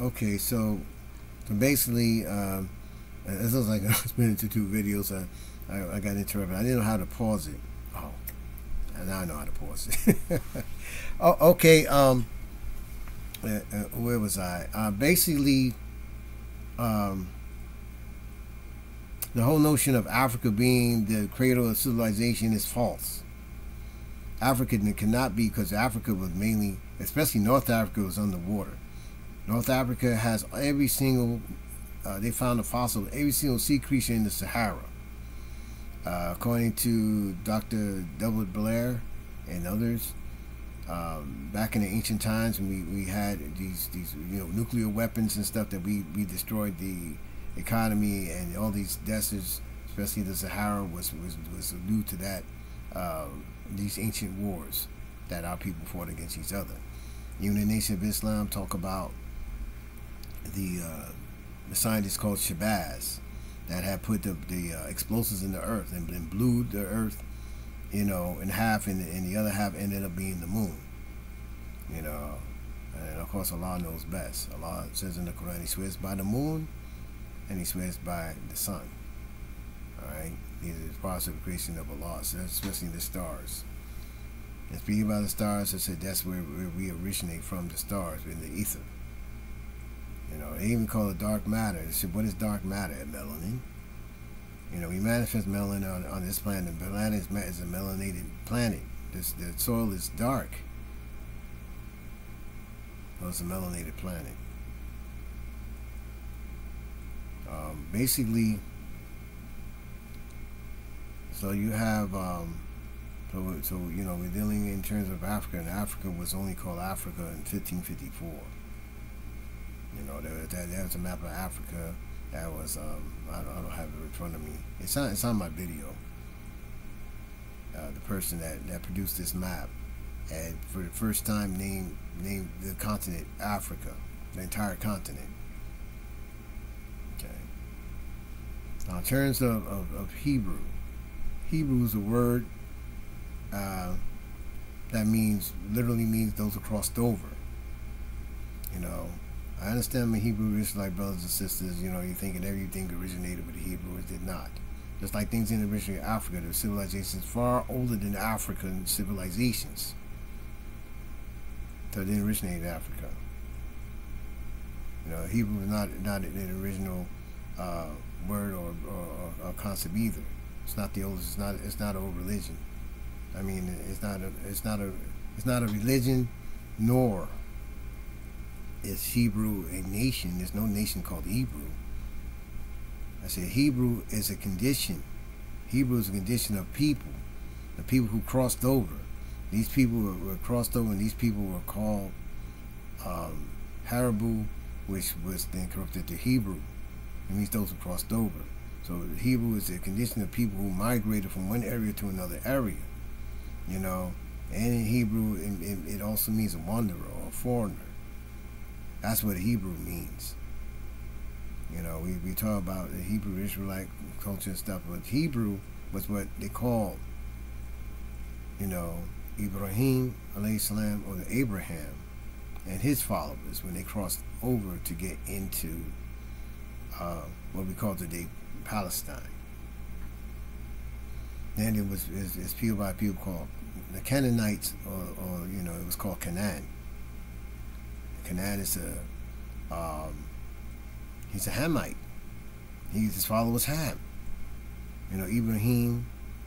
okay, so, basically, um, it looks like I was spinning into two videos. I, I, I got interrupted. I didn't know how to pause it. Oh, now I know how to pause it. oh, okay. Um, uh, uh, where was I? Uh, basically, um, the whole notion of Africa being the cradle of civilization is false. Africa cannot be because Africa was mainly, especially North Africa, was underwater. North Africa has every single, uh, they found a fossil of every single sea creature in the Sahara. Uh, according to Dr. Delbert Blair and others, um, back in the ancient times when we, we had these these you know nuclear weapons and stuff that we, we destroyed the economy and all these deserts, especially the Sahara, was was, was due to that uh, these ancient wars that our people fought against each other. Even the Nation of Islam talk about the uh, the scientist called Shabazz that had put the, the uh, explosives in the earth and, and blew the earth, you know, in half, and, and the other half ended up being the moon. You know, and of course Allah knows best. Allah says in the Quran, He swears by the moon, and He swears by the sun. All right, these are the of the creation of Allah, especially the stars. And speaking about the stars, I said that's where, where we originate from, the stars, in the ether. You know, they even call it dark matter. Said, what is dark matter? Melanin. You know, we manifest melanin on, on this planet. Planet is, a melanated planet. This, the soil is dark. So it's a melanated planet. Um, basically, so you have, um, so, so, you know, we're dealing in terms of Africa, and Africa was only called Africa in 1554. You know, there, there, there's a map of Africa that was, um, I, don't, I don't have it in front of me. It's on, it's on my video. Uh, the person that, that produced this map and for the first time named, named the continent Africa, the entire continent. Okay. Now, in terms of, of, of Hebrew, Hebrew is a word uh, that means, literally means those who crossed over. You know, I understand my Hebrew Israelite brothers and sisters, you know, you're thinking everything originated with the Hebrews. Did not. Just like things in originally Africa, the civilizations far older than African civilizations. So it didn't originate in Africa. You know, Hebrew is not not an original uh, word or, or, or, concept either. It's not the oldest. It's not. It's not a old religion. I mean, it's not a. It's not a. It's not a religion, nor is Hebrew a nation. There's no nation called Hebrew. I said Hebrew is a condition. Hebrew is a condition of people, the people who crossed over. These people were, were crossed over, and these people were called um, Harabu, which was then corrupted to Hebrew. It means those who crossed over. So Hebrew is a condition of people who migrated from one area to another area. You know, and in Hebrew, it, it, it also means a wanderer or a foreigner. That's what Hebrew means. You know, we, we talk about the Hebrew Israelite culture and stuff, but Hebrew was what they called, you know, Ibrahim salam or Abraham and his followers when they crossed over to get into uh, what we call today Palestine. Then it was it's people by people called the Canaanites, or, or you know, it was called Canaan. Canaan is a um, he's a Hamite. He's his father was Ham. You know, Ibrahim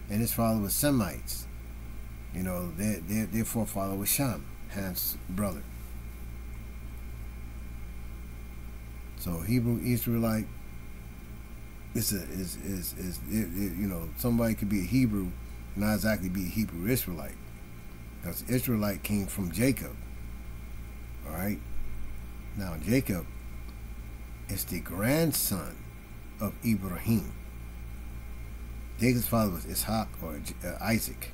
and his father was Semites. You know, their their, their forefather was Shem, Ham's brother. So Hebrew Israelite is a is is is it, it, you know somebody could be a Hebrew, not exactly be a Hebrew Israelite, because Israelite came from Jacob. All right. Now Jacob is the grandson of Ibrahim. Jacob's father was Ishaq or uh, Isaac.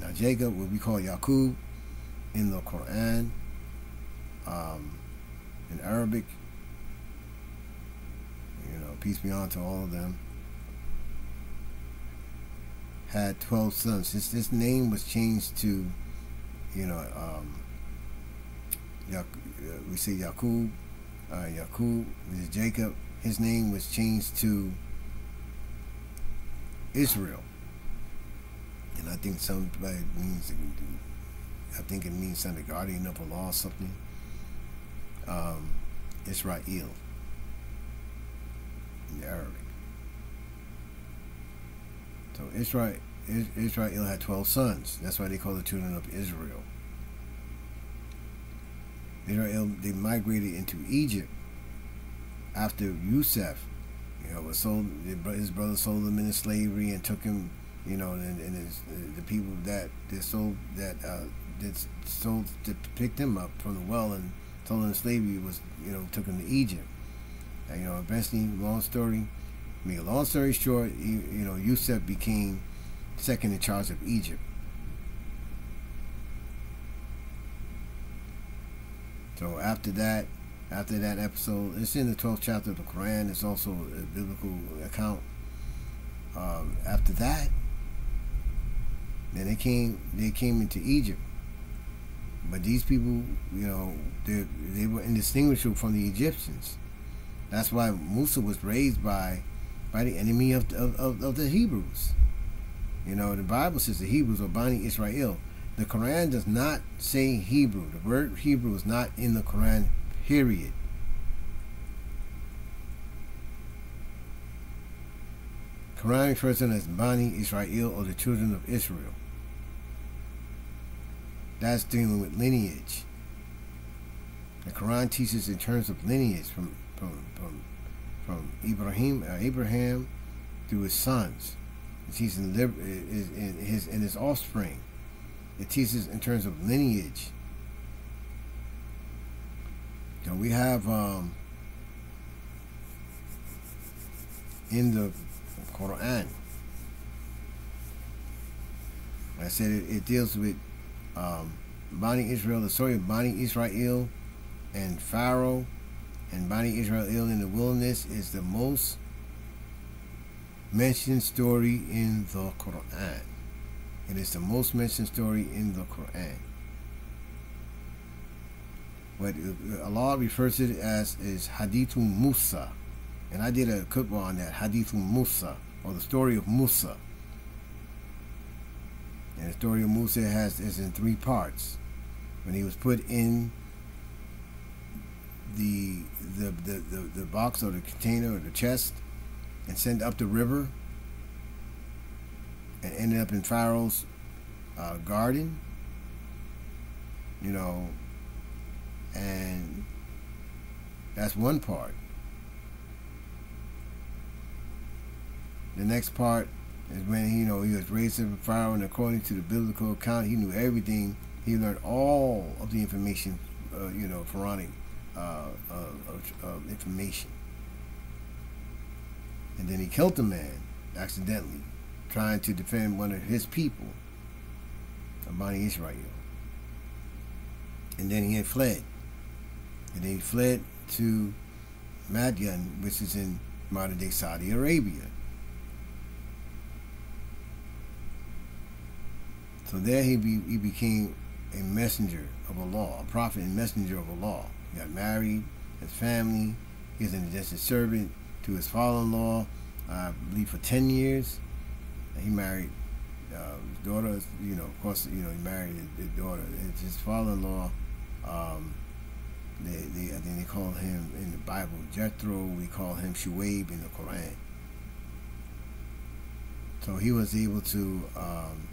Now Jacob, what we call Yaqub in the Quran, um, in Arabic, you know, peace be unto all of them, had 12 sons. His, his name was changed to, you know, um, we see Yaqub, uh, Yaqub, is Jacob. His name was changed to Israel, and I think somebody means. I think it means something guardian of a law or something. Um, Israel in the Arabic. So Israel Israel had twelve sons. That's why they call the children of Israel. Israel they migrated into Egypt after Yusuf, you know, was sold. His brother sold him into slavery and took him, you know, and, and his, the people that they sold that uh, that sold to picked him up from the well and sold him into slavery was, you know, took him to Egypt. And, you know, eventually, long story, I mean, long story short, you, you know, Yusuf became second in charge of Egypt. So after that, after that episode, it's in the 12th chapter of the Quran. It's also a biblical account. Um, after that, then they came. They came into Egypt. But these people, you know, they they were indistinguishable from the Egyptians. That's why Musa was raised by by the enemy of of, of, of the Hebrews. You know, the Bible says the Hebrews are Bani Israel. The Quran does not say Hebrew. The word Hebrew is not in the Quran, period. Quran refers to them as Bani Israel or the children of Israel. That's dealing with lineage. The Quran teaches in terms of lineage from from from, from Ibrahim uh, Abraham through his sons. It teaches in, in his in his offspring. It teaches in terms of lineage. So we have um, in the Quran. I said it, it deals with um, Bani Israel, the story of Bani Israel and Pharaoh and Bani Israel in the wilderness is the most mentioned story in the Quran. It is the most mentioned story in the Quran. What Allah refers to it as is Hadithun Musa. And I did a khutbah on that, Hadithun Musa, or the story of Musa. And the story of Musa has is in three parts. When he was put in the the, the, the, the box or the container or the chest and sent up the river and ended up in Pharaoh's uh, garden, you know, and that's one part. The next part is when you know he was raised up in Pharaoh, and according to the biblical account, he knew everything. He learned all of the information, uh, you know, pharaonic uh, uh, information. And then he killed the man accidentally trying to defend one of his people, Bani Israel. And then he had fled. And then he fled to Madian, which is in modern day Saudi Arabia. So there he, be, he became a messenger of Allah, a prophet and messenger of Allah. He got married, his family, he was an indentured servant to his father-in-law, I believe for 10 years he married uh, his daughter. You know, of course, you know he married his, daughter. It's his father-in-law. Um, they, they, I think they call him in the Bible Jethro. We call him Shuaib in the Quran. So he was able to, um,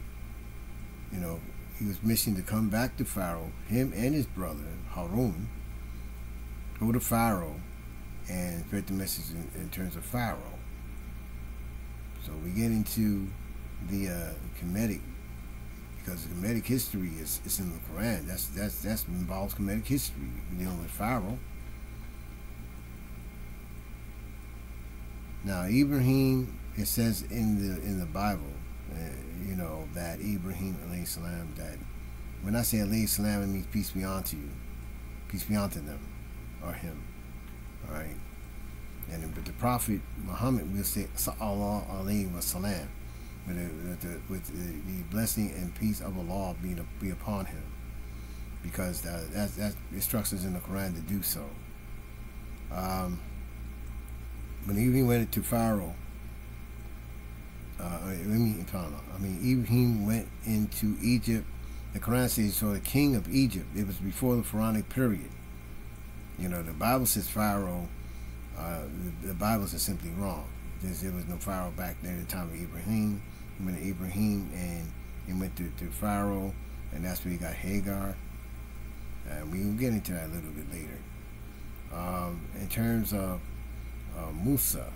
you know, he was missing to come back to Pharaoh. Him and his brother Harun go to Pharaoh and spread the message in, in terms of Pharaoh. So we get into the uh, because the Kemetic history is, is in the Quran. That's that's that's involves Kemetic history dealing with Pharaoh. Now Ibrahim, it says in the in the Bible, uh, you know that Ibrahim salam that when I say alayhi salam, it means peace be unto you, peace be unto them, or him. All right. And but the Prophet Muhammad will say Sallallahu Alaihi Wasallam with, the, with, the, with the blessing and peace of Allah be, be upon him. because that, that, that instructions in the Quran to do so. Um, when he went to Pharaoh, uh, I mean, I mean, Ibrahim went into Egypt. The Quran says, so the king of Egypt. It was before the Pharaonic period. You know, the Bible says Pharaoh. Uh, the, the Bible is simply wrong. There's, there was no Pharaoh back there at the time of Ibrahim. He went to Ibrahim and he went to, to Pharaoh, and that's where he got Hagar. And we will get into that a little bit later. Um, in terms of uh, Musa,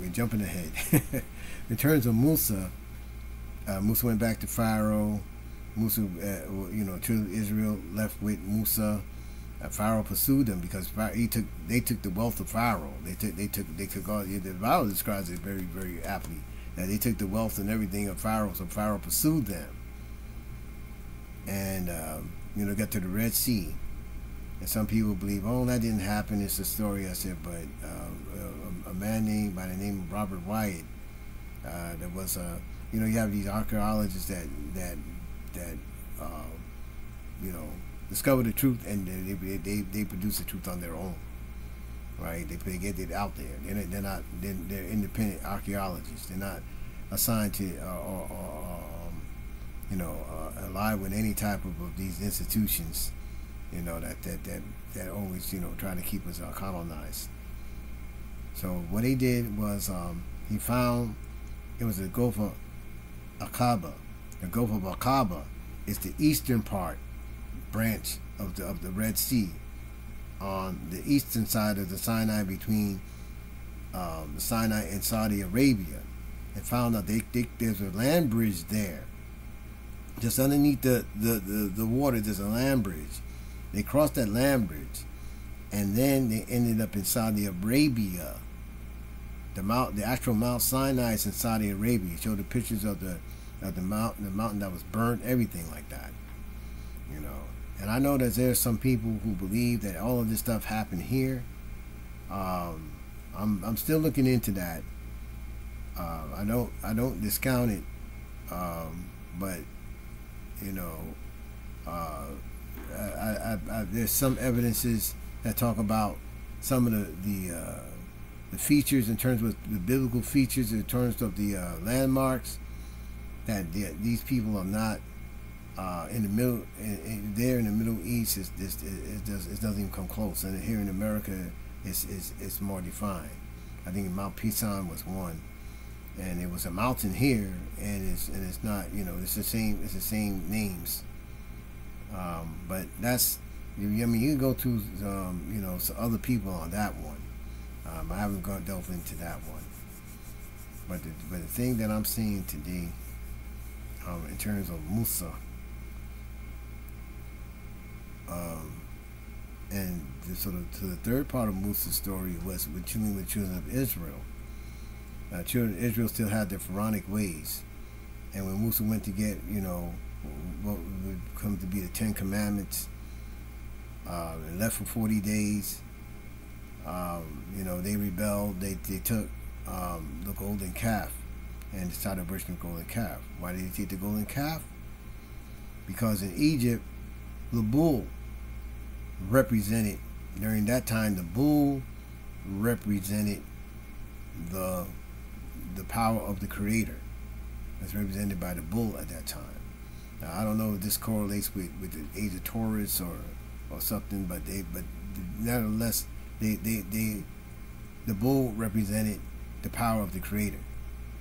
we, are jumping ahead. in terms of Musa, uh, Musa went back to Pharaoh. Musa, uh, you know, children Israel left with Musa. Uh, Pharaoh pursued them because he took they took the wealth of Pharaoh. They took they took they took all. The Bible describes it very very aptly that they took the wealth and everything of Pharaoh. So Pharaoh pursued them, and um, you know got to the Red Sea. And some people believe, oh, that didn't happen. It's a story. I said, but uh, a, a, man named by the name of Robert Wyatt, uh, there was a, you know, you have these archaeologists that that that, uh, you know, discover the truth and they, they, they produce the truth on their own, right? They, they get it out there. They're, they're not they're, they're independent archaeologists. They're not assigned to uh, or, or um, you know uh, ally with any type of, of these institutions you know, that that that, that always, you know, trying to keep us uh, colonized. So what he did was um, he found it was the Gulf of Aqaba. The Gulf of Aqaba is the eastern part branch of the of the Red Sea on the eastern side of the Sinai between um, the Sinai and Saudi Arabia, and found out they, they, there's a land bridge there. Just underneath the, the, the, the water, there's a land bridge they crossed that land bridge, and then they ended up in Saudi Arabia. The mount, the actual Mount Sinai is in Saudi Arabia. Showed the pictures of the of the mountain, the mountain that was burnt, everything like that. You know, and I know that there's some people who believe that all of this stuff happened here. Um, I'm I'm still looking into that. Uh, I don't I don't discount it, um, but you know, uh, I, I, I, there's some evidences that talk about some of the the, uh, the features in terms of the biblical features in terms of the uh, landmarks that the, these people are not uh, in the middle in, in, there in the Middle East is it, does, it doesn't even come close and here in America it's, it's, it's more defined I think Mount Pisgah was one and it was a mountain here and it's and it's not you know it's the same it's the same names um, but that's, I mean, you can go to, um, you know, other people on that one. Um, I haven't gone delve into that one. But the, but the thing that I'm seeing today, um, in terms of Musa, um, and the, sort of to the third part of Musa's story was with children with children of Israel. Uh, children of Israel still had their pharaonic ways, and when Musa went to get, you know, what would come to be the Ten Commandments. Uh, and left for 40 days. Um, you know, they rebelled. They, they took um, the golden calf and decided to worship the golden calf. Why did they take the golden calf? Because in Egypt, the bull represented, during that time, the bull represented the the power of the creator. That's represented by the bull at that time. Now, I don't know if this correlates with, with the age of Taurus or or something, but they but nevertheless they, they, they the bull represented the power of the creator.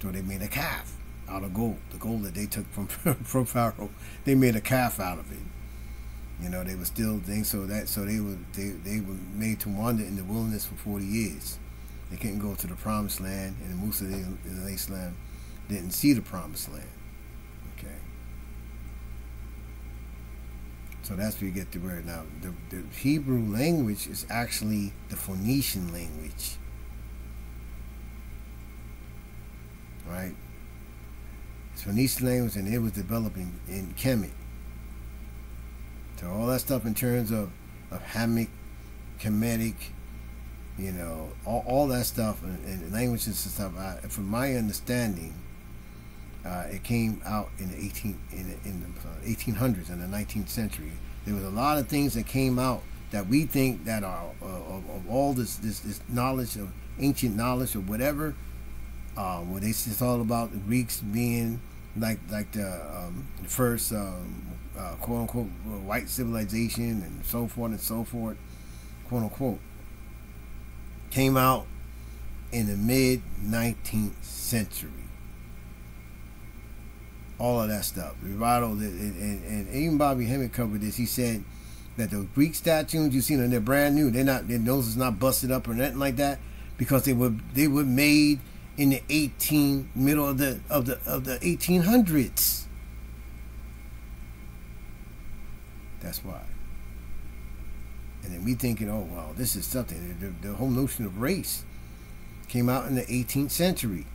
So they made a calf out of gold. The gold that they took from from Pharaoh, they made a calf out of it. You know, they were still things so that so they were they, they were made to wander in the wilderness for forty years. They couldn't go to the promised land, and Musa in the Islam didn't see the promised land. Okay. So that's where you get the word. Now, the, the Hebrew language is actually the Phoenician language. Right? It's Phoenician language and it was developing in Kemet. All that stuff in terms of, of Hamic, Kemetic, you know, all, all that stuff and, and languages and stuff, I, from my understanding, Uh, it came out in the 18 in, the, in the 1800s in the 19th century. There was a lot of things that came out that we think that are uh, of, of, all this, this this knowledge of ancient knowledge or whatever. Um, where they it's all about the Greeks being like like the, um, first um, uh, quote unquote white civilization and so forth and so forth, quote unquote, came out in the mid 19th century. All of that stuff. Rivaldo, and, and, and even Bobby Hemmitt covered this. He said that the Greek statues you see them, they're brand new. They're not, their nose is not busted up or nothing like that because they were they were made in the 18 middle of the of the of the 1800s. That's why. And then we thinking, oh well, this is something. The, the whole notion of race came out in the 18th century,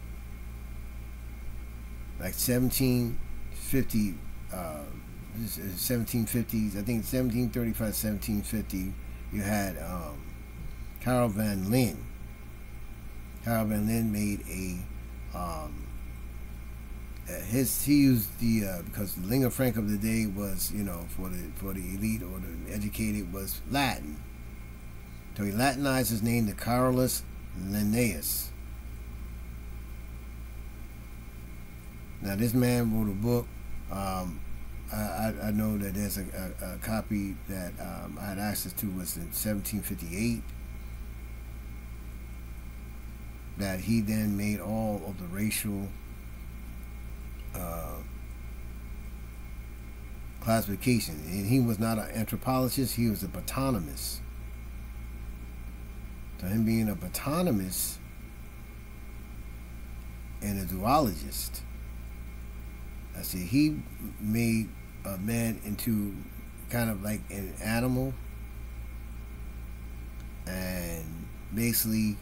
like 1750, uh, 1750s. I think 1735, 1750. You had um, Karel van Lien. Van Lien made a um, his he used the uh, because the lingua franca of the day was you know for the for the elite or the educated was Latin. So he Latinized his name to Carolus Linnaeus. Now this man wrote a book. Um, I, I, know that there's a, a, a copy that um, I had access to was in 1758 that he then made all of the racial uh, classification. And he was not an anthropologist, he was a botanist. So him being a botanist and a zoologist, I see he made a man into kind of like an animal and basically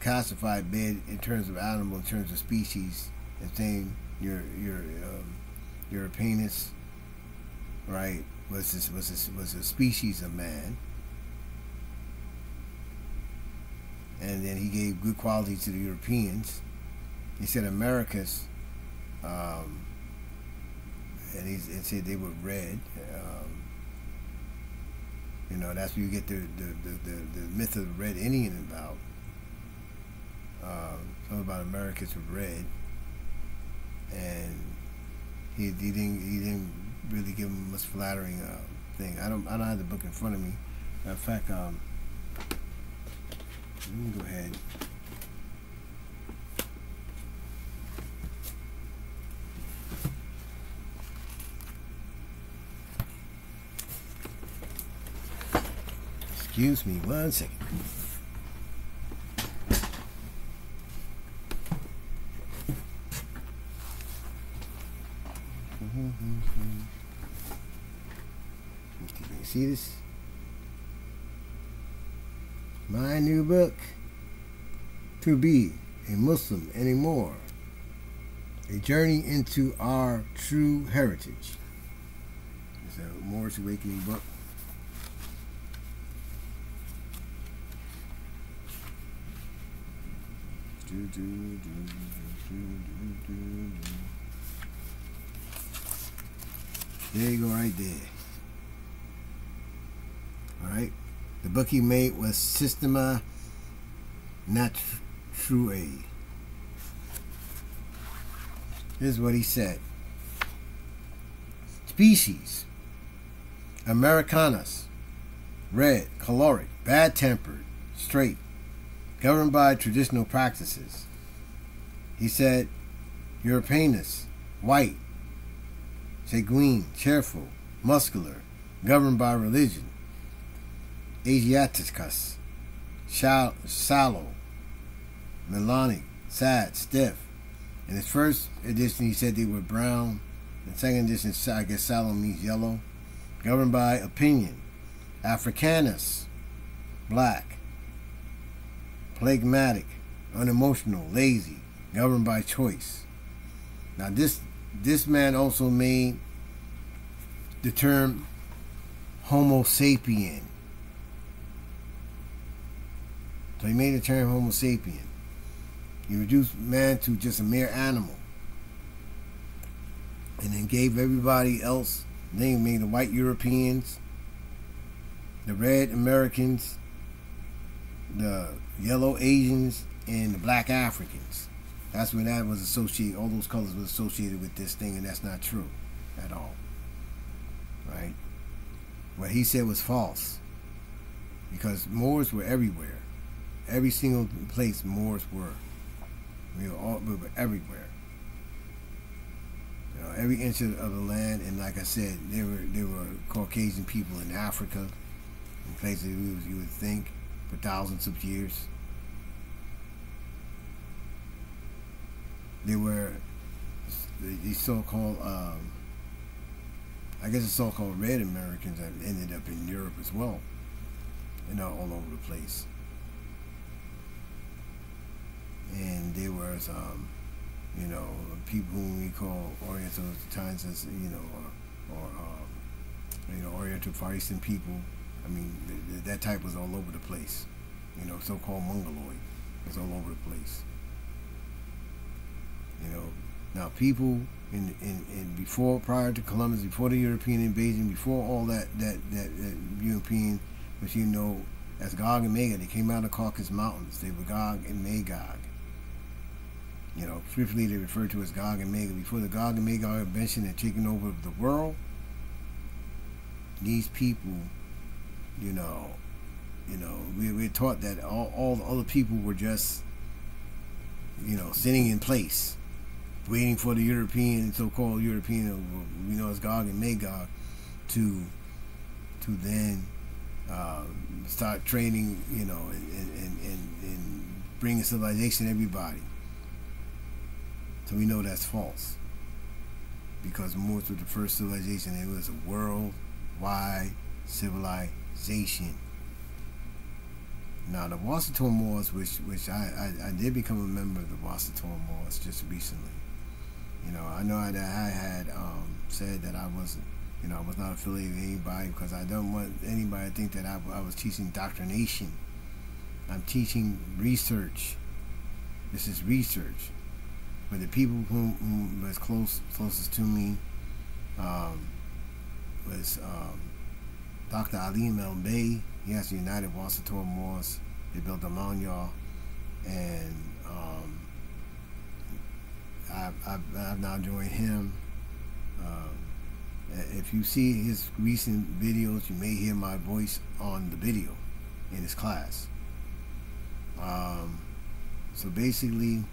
classified man in terms of animal, in terms of species, and saying your your um, your penis, right, was this was this was a species of man. And then he gave good qualities to the Europeans. He said Americas, um, and he, he, said they were red. Um, you know, that's where you get the the, the, the, the myth of the red Indian about. Um, something about Americans were red and he, he didn't he didn't really give him much flattering uh, thing. I don't I don't have the book in front of me. Of fact, um, let me go ahead. Excuse me one second. See this? My new book, To Be a Muslim Anymore. A Journey into Our True Heritage. It's a Moorish Awakening book. Do, do, do, there you go, right there. All right. The book he made was Systema Naturae. Here's what he said. Species. Americanus. Red, caloric, bad tempered, straight, governed by traditional practices. He said, Europeanus, white, sanguine, cheerful, muscular, governed by religion. Asiaticus, sallow, melanic, sad, stiff. In his first edition, he said they were brown. In the second edition, I guess sallow means yellow. Governed by opinion. Africanus, black. Phlegmatic, unemotional, lazy, governed by choice. Now this this man also made the term Homo sapien. So he made the term Homo sapien. He reduced man to just a mere animal. and then gave everybody else, they made the white Europeans, the red Americans, the yellow Asians, and the black Africans. That's when that was associated, all those colors were associated with this thing, and that's not true at all. Right? What he said was false. Because Moors were everywhere. Every single place Moors were. We were, all, we were everywhere. You know, every inch of the land, and like I said, there were there were Caucasian people in Africa, in places you would, you would think, for thousands of years. There were these so-called, um, I guess the so-called red Americans that ended up in Europe as well, know, all over the place. And there was, um, you know, people who we call Oriental times as, you know, or, or um, you know, Oriental Far Eastern people. I mean, th- th- that type was all over the place. You know, so-called Mongoloid was all over the place. You know, now people in, in, in before prior to Columbus, before the European invasion, before all that that that, that European, which you know as Gog and Magog, they came out of Caucasus Mountains. They were Gog and Magog. You know, swiftly they refer to as Gog and Magog. Before the Gog and Magog invention had taken over the world, these people, you know, you know, we we're taught that all, all the other people were just, you know, sitting in place waiting for the European, so-called European, you know, as Gog and Magog, to to then uh, start training, you know, and, and, and, and bringing civilization to everybody. So we know that's false. Because Moors were the first civilization, it was a worldwide civilization. Now the Washitaw Moors, which which I, I, I did become a member of the Washitaw Moors just recently. You know, I know that I had um, said that I wasn't, you know, I was not affiliated with anybody because I don't want anybody to think that I, I was teaching doctrination. I'm teaching research. This is research. But the people who, who was close closest to me um, was um, Dr. Ali Mel Bay. He has United Washitaw Moors. They built a Mount and um, I've, I've, I've now joined him. Um, if you see his recent videos, you may hear my voice on the video in his class. Um, so basically,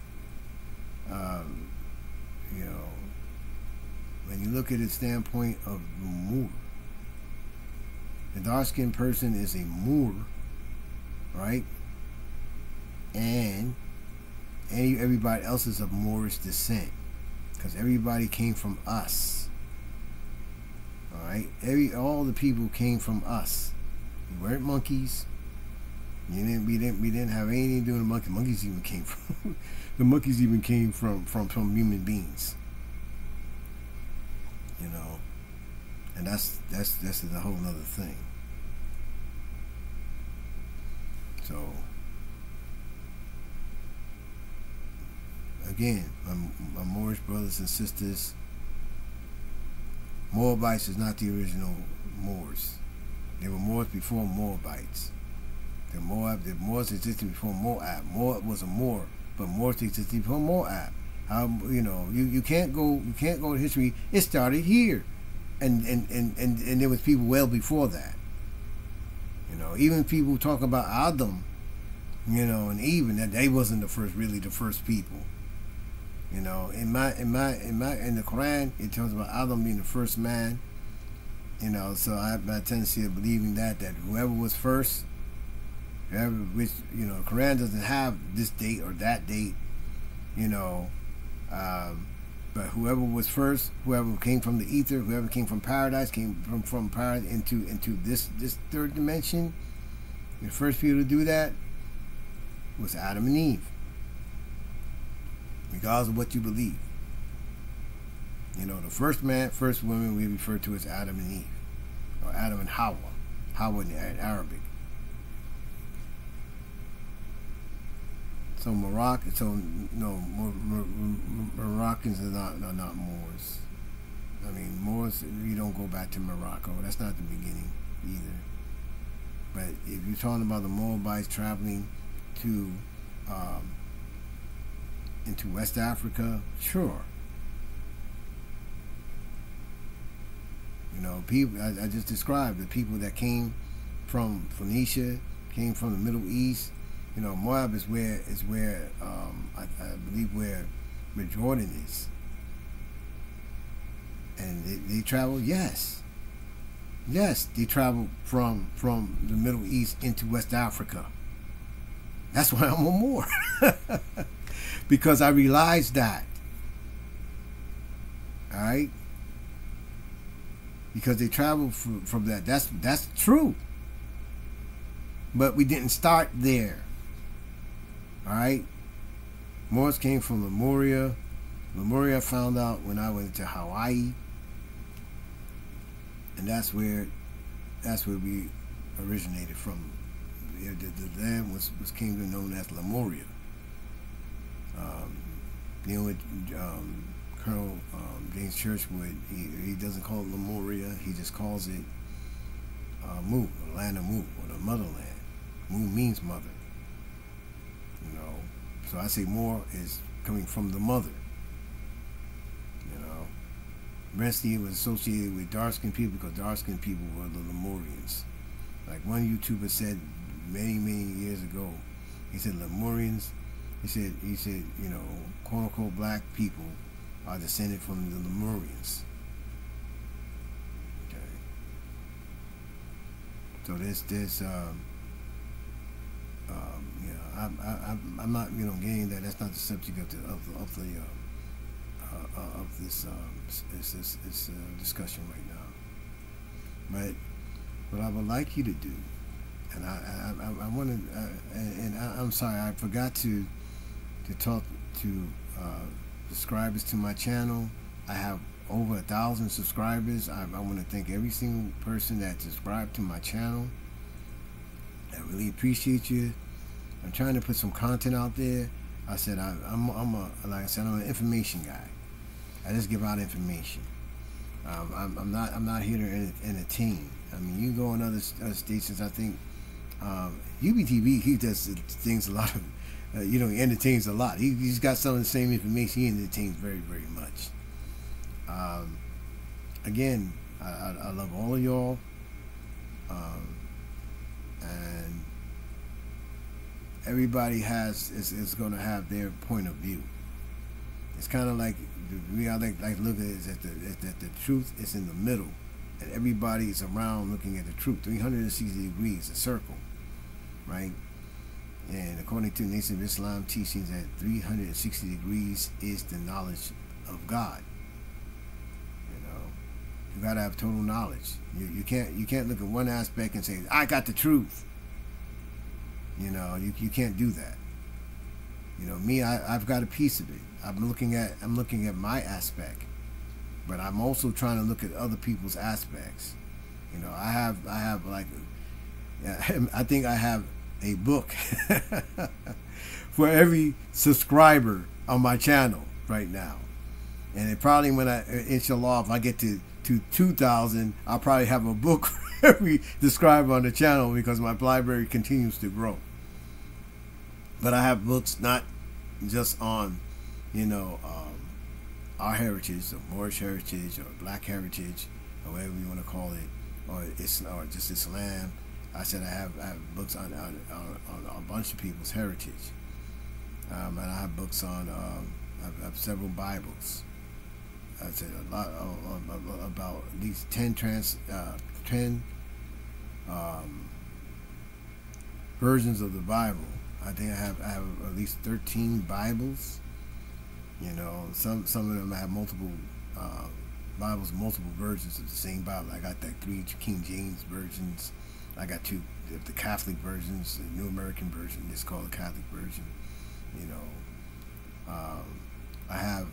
um, you know, when you look at the standpoint of Moor, the dark-skinned person is a Moor, right? And any everybody else is of Moorish descent because everybody came from us. All right, every all the people came from us. We weren't monkeys. You didn't. We didn't. We didn't have anything to do with the monkeys. Monkeys even came from. the monkeys even came from from from human beings. You know, and that's that's that's a whole other thing. So again, my, my Moorish brothers and sisters, Moabites is not the original Moors. There were Moors before Moabites. The Moab, the Moors existed before Moab. Moab was a Moor, but Moors existed before Moab. How you know you, you can't go you can't go to history. It started here, and and, and, and and there was people well before that. You know, even people talk about Adam, you know, and even that they wasn't the first really the first people. You know, in my in my in my in the Quran, it talks about Adam being the first man. You know, so I have my tendency of believing that that whoever was first, whoever which you know, Quran doesn't have this date or that date. You know, um, but whoever was first, whoever came from the ether, whoever came from paradise, came from from paradise into into this this third dimension. The first people to do that was Adam and Eve regardless of what you believe. You know, the first man, first woman we refer to as Adam and Eve, or Adam and Hawa, Hawa in Arabic. So Moroccan, so no, Mor- Mor- Moroccans are not are not Moors. I mean, Moors, you don't go back to Morocco. That's not the beginning either. But if you're talking about the Moabites traveling to um, into West Africa, sure. You know, people I, I just described the people that came from Phoenicia, came from the Middle East. You know, Moab is where is where um, I, I, believe where where Jordan is. And they, they travel, yes. Yes, they travel from from the Middle East into West Africa. That's why I'm on more. because I realized that. All right? Because they travel from, from that. That's that's true. But we didn't start there. All right? Moors came from Lemuria. Lemuria I found out when I went to Hawaii. And that's where that's where we originated from. The, the land was, was kingdom known as Lemuria. Um, you know, um, Colonel um, James Churchward, he, he doesn't call it Lemuria, he just calls it uh, Mu, the land of Mu, or the motherland. Mu means mother. You know, so I say more is coming from the mother. You know, Resty was associated with dark skinned people because dark skinned people were the Lemurians. Like one YouTuber said many, many years ago, he said Lemurians, he said, he said, you know, quote unquote black people are descended from the Lemurians. Okay. So this this um, um, I'm, I, I'm not, you know, getting that. That's not the subject of the of the, of, the, uh, uh, uh of this um, this, this uh, discussion right now. But what I would like you to do, and I I, I, I want to, uh, and, and I, am sorry, I forgot to to talk to uh, subscribers to my channel. I have over a thousand subscribers. I, I want to thank every single person that subscribed to my channel. I really appreciate you. I'm trying to put some content out there. I said I, am a like I said I'm an information guy. I just give out information. Um, I'm, I'm, not I'm not here to entertain. I mean, you go on other, other stations. I think um, UBTV he does things a lot of. Uh, you know, he entertains a lot. He, has got some of the same information. He entertains very, very much. Um, again, I, I, I, love all of y'all. Um, and everybody has is, is going to have their point of view. It's kind of like we I like like look at that the that the truth is in the middle, and everybody is around looking at the truth. 360 degrees, a circle, right? And according to Nation of Islam teachings, that 360 degrees is the knowledge of God. You know, you gotta have total knowledge. You, you can't you can't look at one aspect and say I got the truth. You know, you, you can't do that. You know, me, I, I've got a piece of it. I'm looking at I'm looking at my aspect, but I'm also trying to look at other people's aspects. You know, I have I have like, I think I have a book for every subscriber on my channel right now, and it probably when I inshallah if I get to to 2,000, I'll probably have a book for every subscriber on the channel because my library continues to grow. But I have books not just on, you know, um, our heritage, or Moorish heritage, or Black heritage, or whatever you want to call it, or Islam, or just Islam. I said I have, I have books on on, on, on, a bunch of people's heritage, um, and I have books on. Um, I have several Bibles. I said a lot uh, about at least ten trans, uh, ten um, versions of the Bible I think I have I have at least thirteen Bibles. You know, some some of them have multiple uh, Bibles, multiple versions of the same Bible. I got that three King James versions. I got two the Catholic versions, the New American version. It's called the Catholic version. You know, um, I have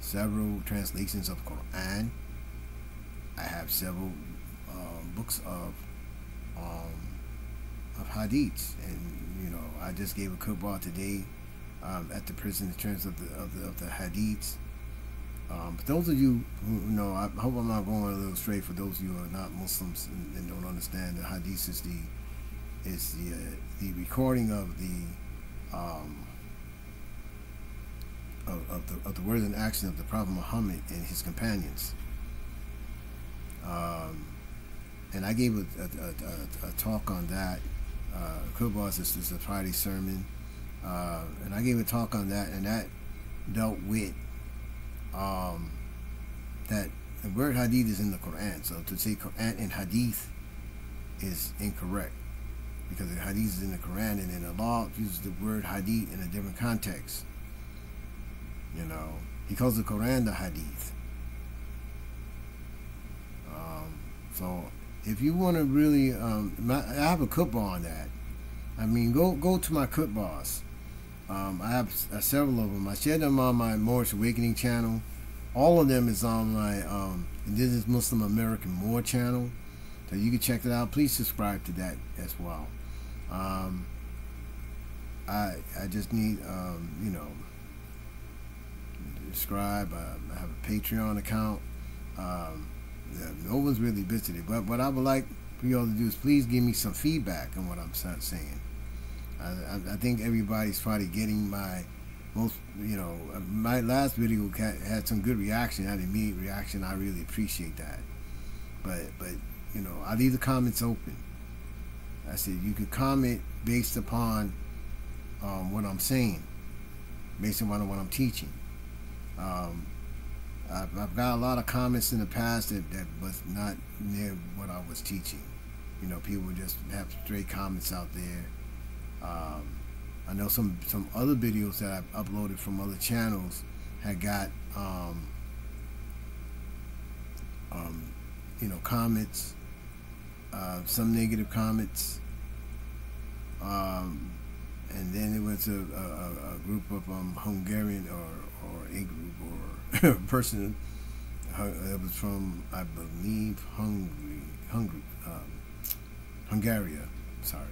several translations of Quran. I have several uh, books of um, of hadiths, and you know, I just gave a khutbah today um, at the prison in terms of the of the, of the hadiths. Um, but those of you who know, I hope I'm not going a little straight. For those of you who are not Muslims and, and don't understand, the Hadith is the is the uh, the recording of the um, of, of, the of the words and actions of the Prophet Muhammad and his companions. Um, and I gave a, a, a, a talk on that. Uh, is, is a Friday sermon, uh, and I gave a talk on that, and that dealt with um, that the word hadith is in the Quran. So to say Quran and hadith is incorrect because the hadith is in the Quran, and then Allah uses the word hadith in a different context. You know, He calls the Quran the hadith. Um, so if you want to really, um, my, I have a cookbook on that. I mean, go go to my cookbooks. Um, I have uh, several of them. I share them on my Muurish Awakening channel. All of them is on my um, Indigenous Muslim American Moor channel. So you can check that out. Please subscribe to that as well. Um, I I just need um, you know subscribe. Uh, I have a Patreon account. Um, no one's really visited, but what I would like for y'all to do is please give me some feedback on what I'm saying. I, I, I think everybody's probably getting my most, you know, my last video had some good reaction, had immediate reaction. I really appreciate that. But, but you know, I leave the comments open. I said you could comment based upon um, what I'm saying, based on what I'm teaching. Um, I've, I've, got a lot of comments in the past that, that was not near what I was teaching. You know, people just have straight comments out there. Um, I know some some other videos that I've uploaded from other channels had got um, um, you know comments, uh, some negative comments, um, and then it was a, a, a group of um, Hungarian or or person that was from I believe Hungary, Hungary, um, Hungary. Sorry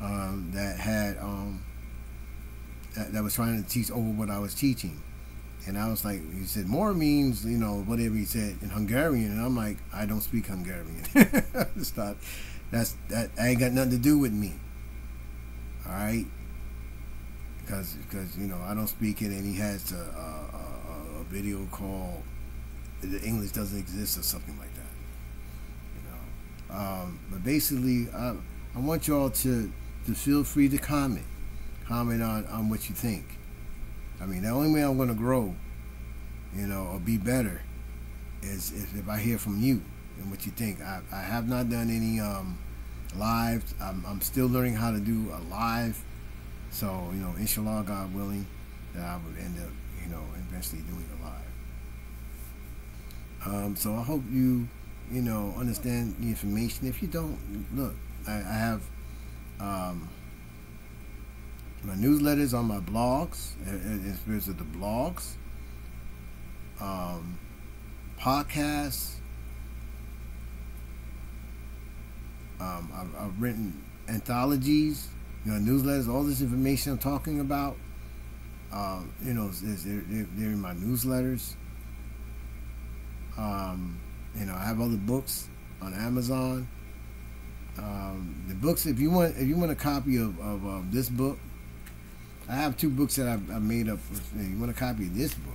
um, that had um, that, that, was trying to teach over what I was teaching. And I was like, he said, more means, you know, whatever he said in Hungarian. And I'm like, I don't speak Hungarian. Just thought, that's, that ain't got nothing to do with me. All right? Because, because you know, I don't speak it. And he has to, a video call. The English Doesn't Exist or something like that. You know? Um, but basically, I, I want y'all to to feel free to comment. Comment on, on what you think. I mean, the only way I'm going to grow, you know, or be better is, is if I hear from you and what you think. I, I have not done any um, live. I'm, I'm still learning how to do a live. So, you know, inshallah, God willing, that I would end up, you know, eventually doing live. Um, so I hope you, you know, understand the information. If you don't, look, I, I have um, my newsletters on my blogs. It's visit the blogs, um, podcasts. Um, I've, I've, written anthologies, you know, newsletters. All this information I'm talking about, um, you know, they're, they're, in my newsletters. Um, you know, I have other books on Amazon. Um, the books, if you want, if you want a copy of, of uh, this book, I have two books that I've, I've made up. You want a copy of this book,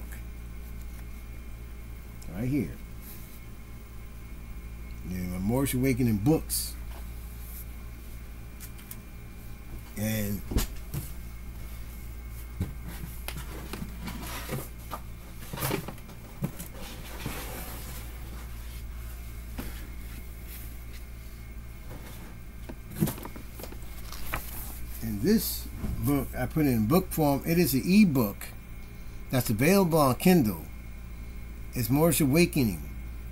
right here, you know, Moorish Awakening books, and this book I put in book form. It is an e-book that's available on Kindle. It's Moorish Awakening,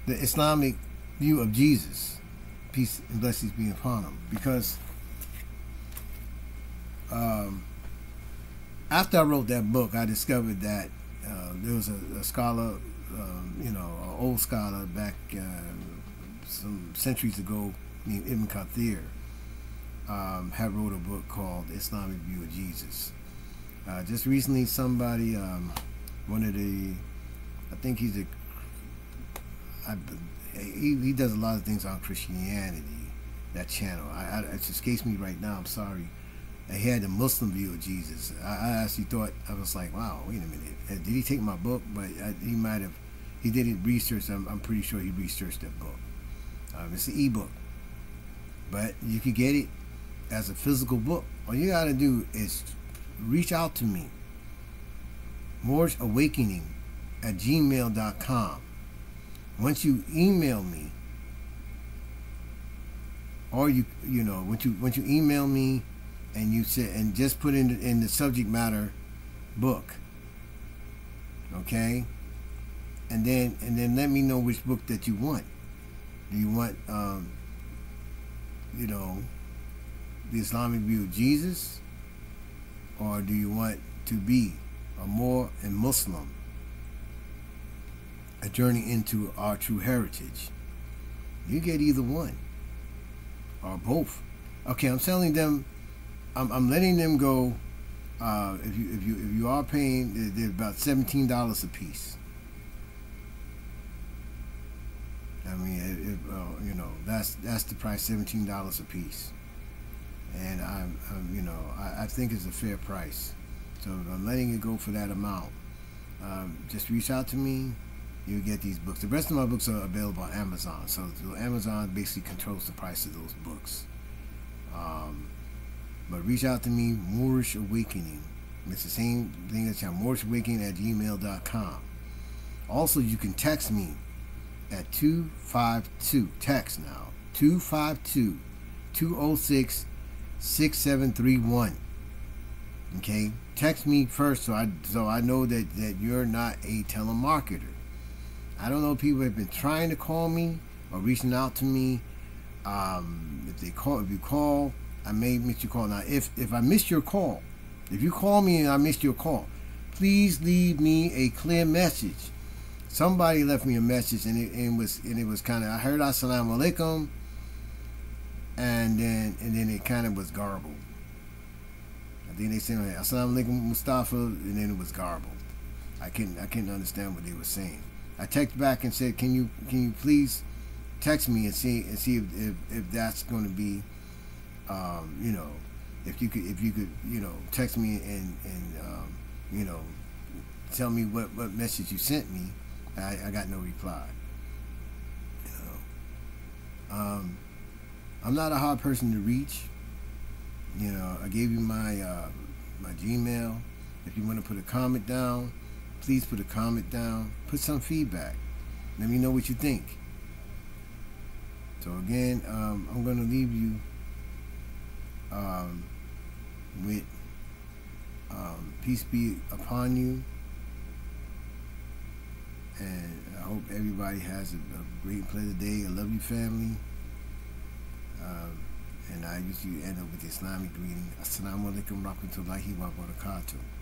the Islamic view of Jesus. Peace and blessings be upon him. Because um, after I wrote that book, I discovered that uh, there was a, a scholar, um, you know, an old scholar back uh, some centuries ago named Ibn Kathir um, have wrote a book called Islamic View of Jesus. Uh, just recently, somebody, um, one of the I think he's a. I, he, he does a lot of things on Christianity. That channel, I, I it escapes me right now. I'm sorry. He had the Muslim view of Jesus. I, I actually thought I was like, wow, wait a minute, uh, did he take my book? But I, he might have. He did it research. I'm, I'm pretty sure he researched that book. Um, it's an ebook, but you can get it as a physical book. All you got to do is reach out to me. Muurish Awakening at gmail.com. Once you email me, or you you know once you once you email me and you say and just put in in the subject matter book okay and then and then let me know which book that you want do you want um, you know the islamic view of jesus or do you want to be a Moor a muslim a journey into our true heritage you get either one or both okay i'm telling them I'm, I'm letting them go. Uh, if you if you if you are paying, they're about seventeen dollars a piece. I mean, it, uh, you know, that's that's the price, seventeen dollars a piece, and I'm, I'm you know, I, I, think it's a fair price. So I'm letting it go for that amount. Um, just reach out to me. You get these books. The rest of my books are available on Amazon. So Amazon basically controls the price of those books. Um, but reach out to me, Muurish Awakening. It's the same thing as your Muurish Awakening at gmail.com. Also, you can text me at 252, text now, 252 206 6731. Okay? Text me first so I so I know that, that you're not a telemarketer. I don't know people have been trying to call me or reaching out to me. Um, if they call if you call I may miss your call. Now, if if I missed your call, if you call me and I missed your call, please leave me a clear message. Somebody left me a message and it, and it was and it was kind of I heard assalamu alaikum, and then and then it kind of was garbled. I think they said assalamu alaikum Mustafa, and then it was garbled. I couldn't I couldn't understand what they were saying. I texted back and said, "Can you can you please text me and see and see if if, if that's going to be." um, you know, if you could, if you could, you know, text me and and um, you know, tell me what what message you sent me, I, I got no reply. You know, um, I'm not a hard person to reach. You know, I gave you my uh, my Gmail. If you want to put a comment down, please put a comment down. Put some feedback. Let me know what you think. So again, um, I'm going to leave you um, with um, peace be upon you. And I hope everybody has a, a great, pleasant day. I love you, family. Um, and I usually end up with the Islamic greeting. Assalamu alaikum rahmatullahi wa barakatuh.